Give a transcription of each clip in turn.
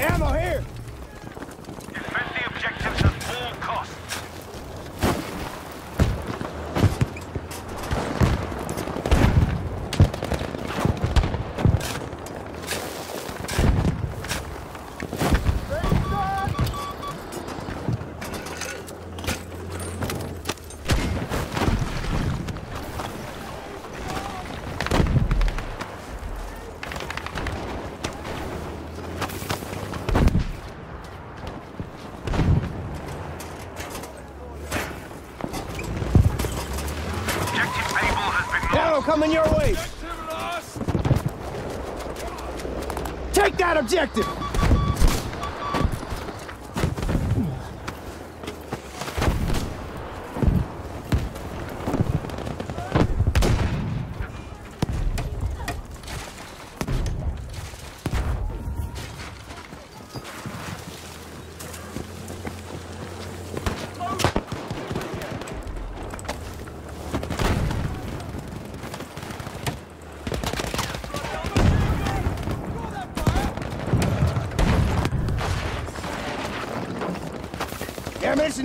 Ammo here!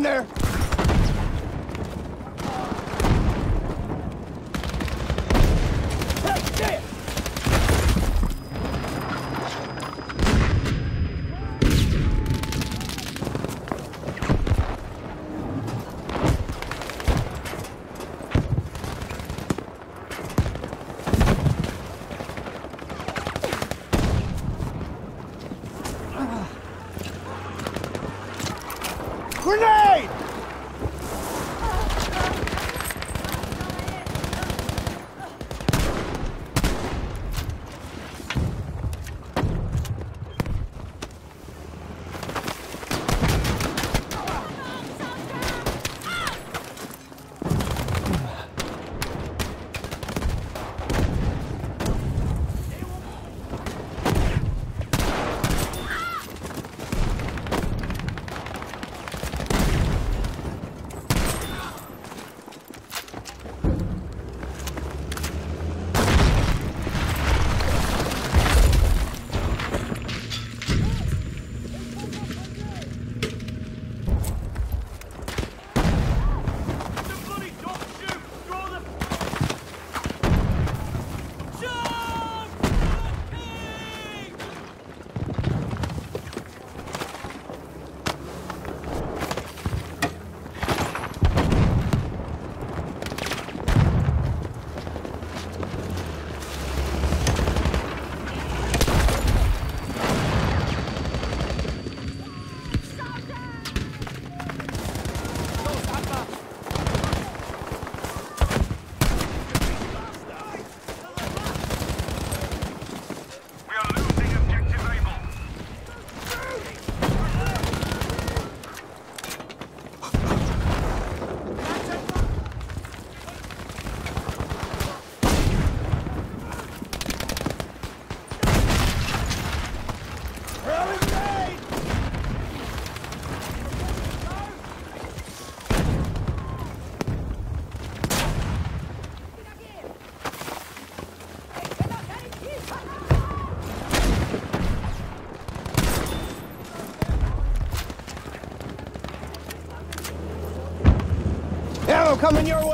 there! coming your way.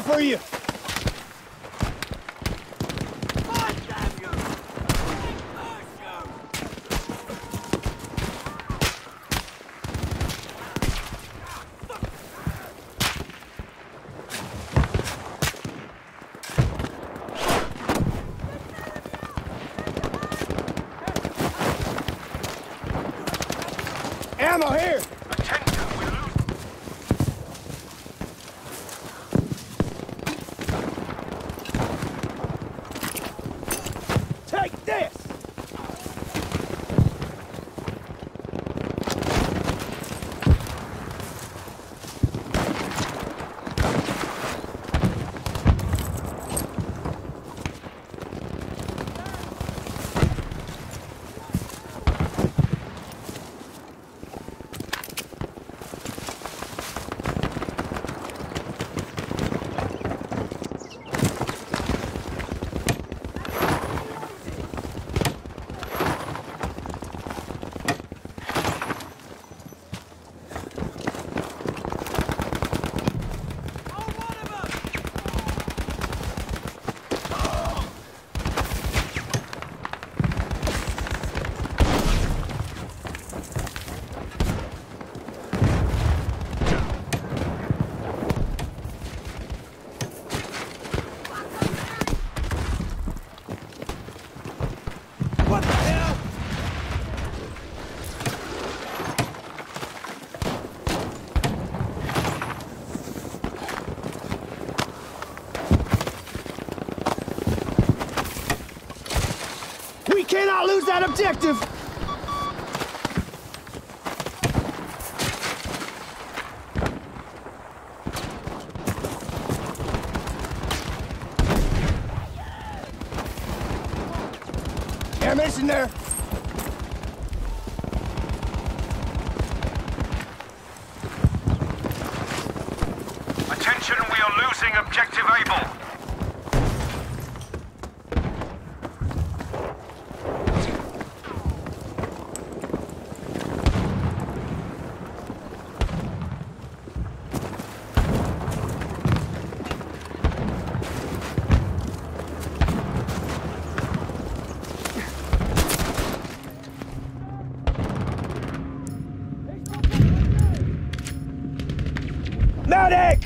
for you. Cannot lose that objective! Ammunition there! Medic!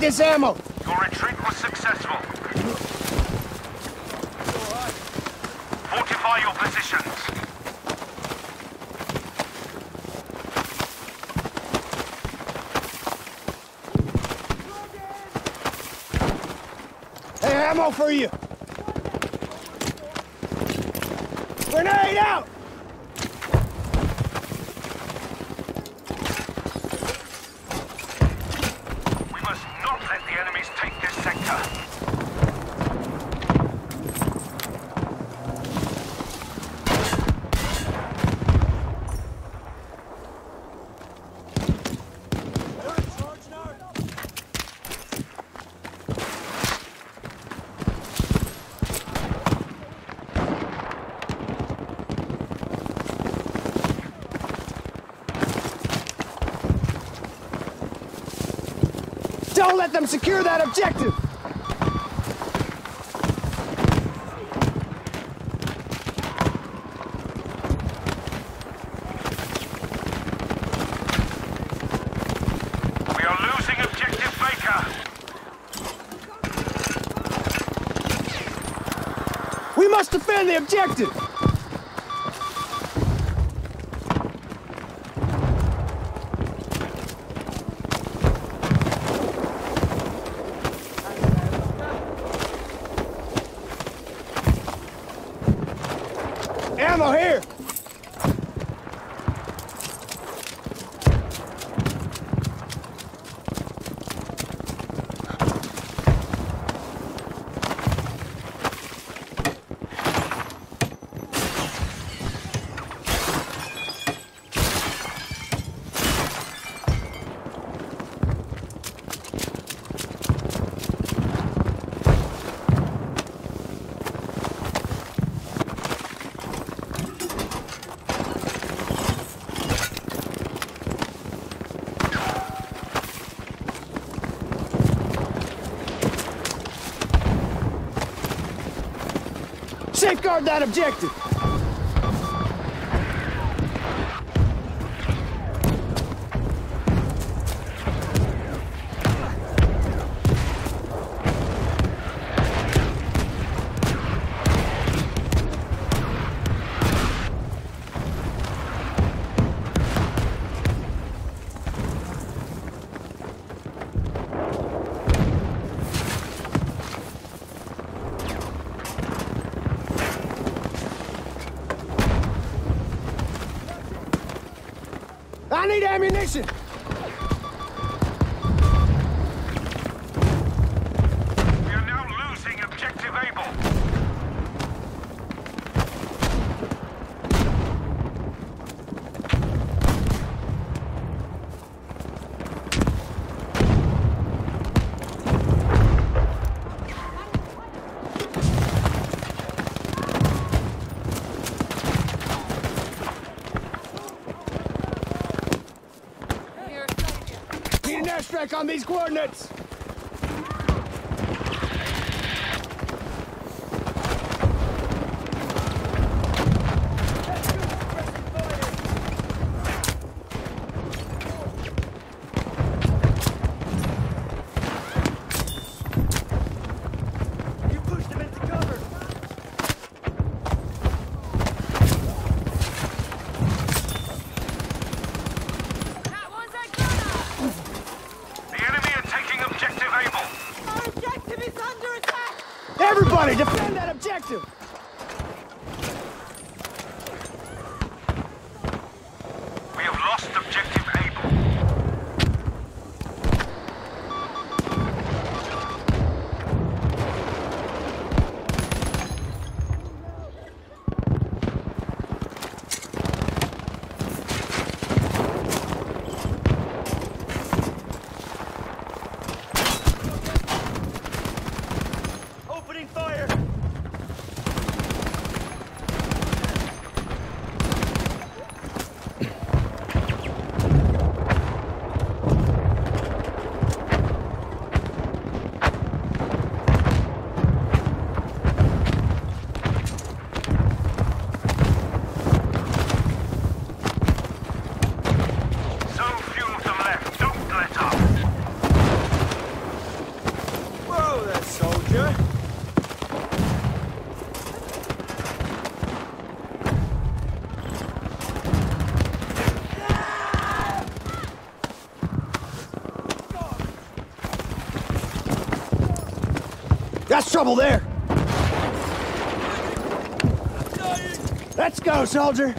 Take this ammo. Your retreat was successful. Fortify your positions. Hey, ammo for you. Grenade out. We must not let the enemies take this sector. Don't let them secure that objective. We are losing objective Baker. We must defend the objective. Ammo here. That objective. Ammunition. On these coordinates. That's trouble there. Let's go, soldier.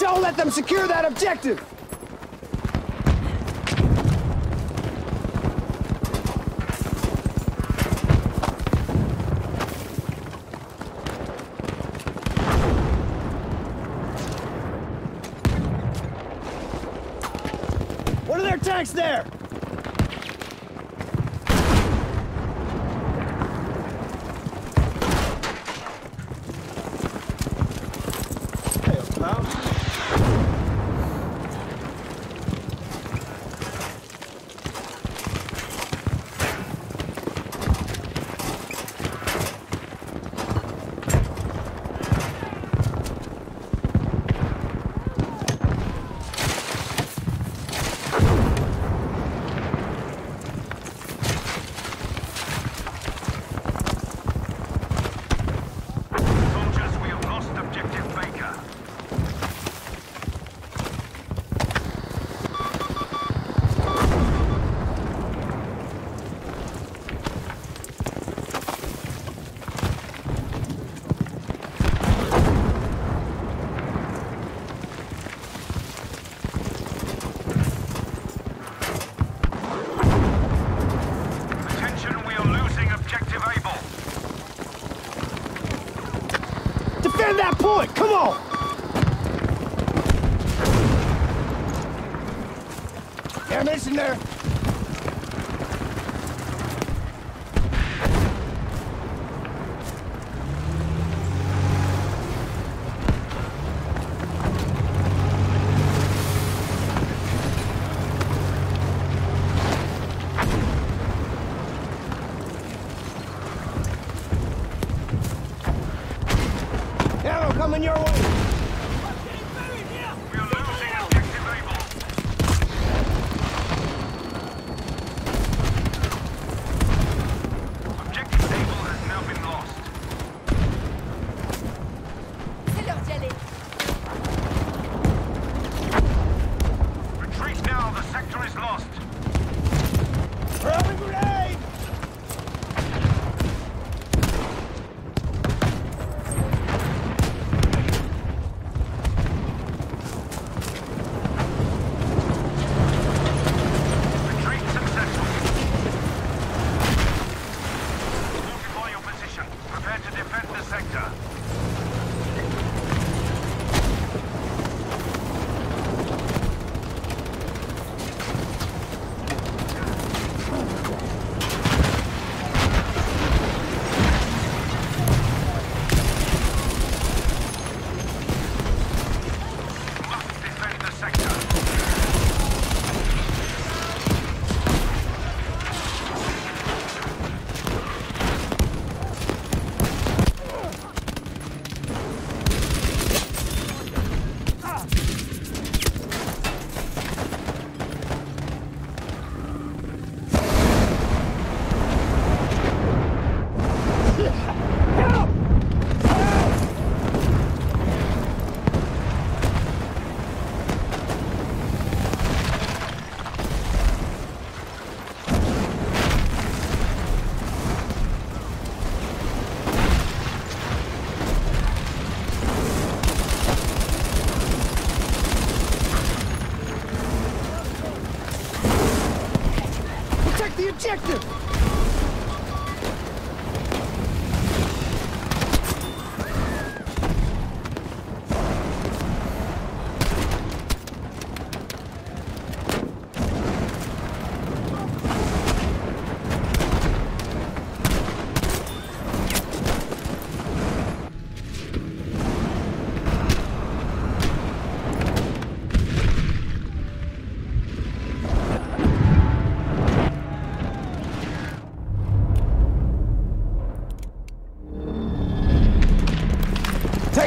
Don't let them secure that objective! One tanks there!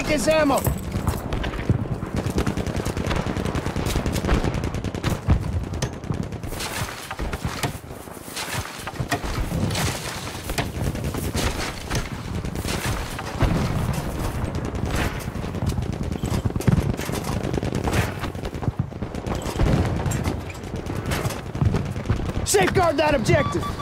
this ammo. Safeguard that objective!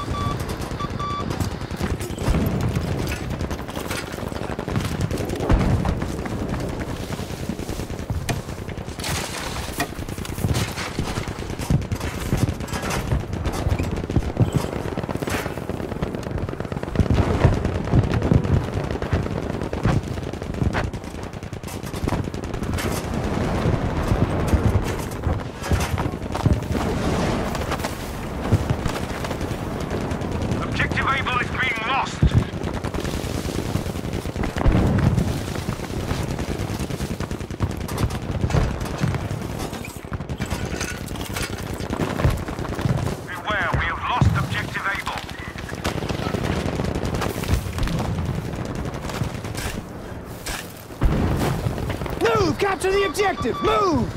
Objective! Move!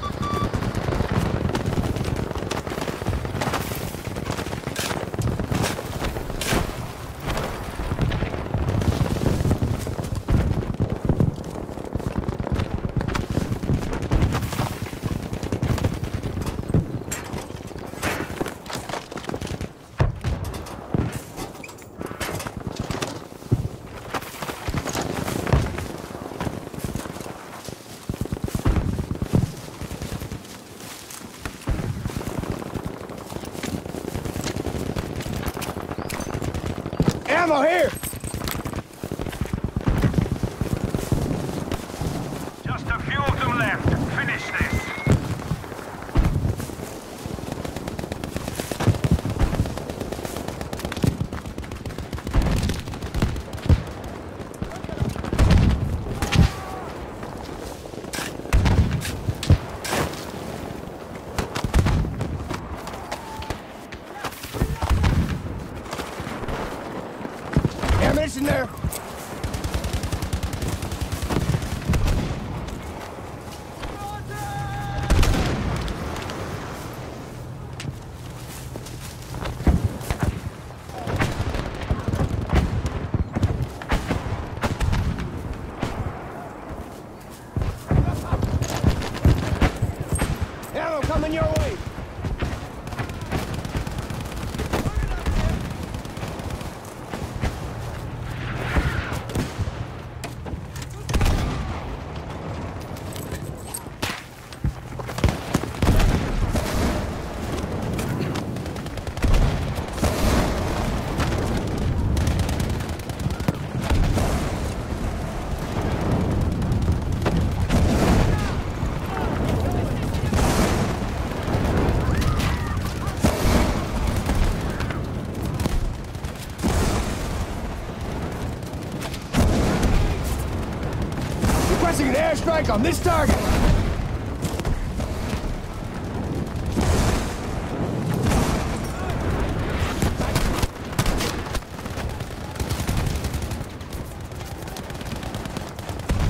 Airstrike on this target!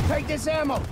Take this ammo!